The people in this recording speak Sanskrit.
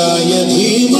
धीमहि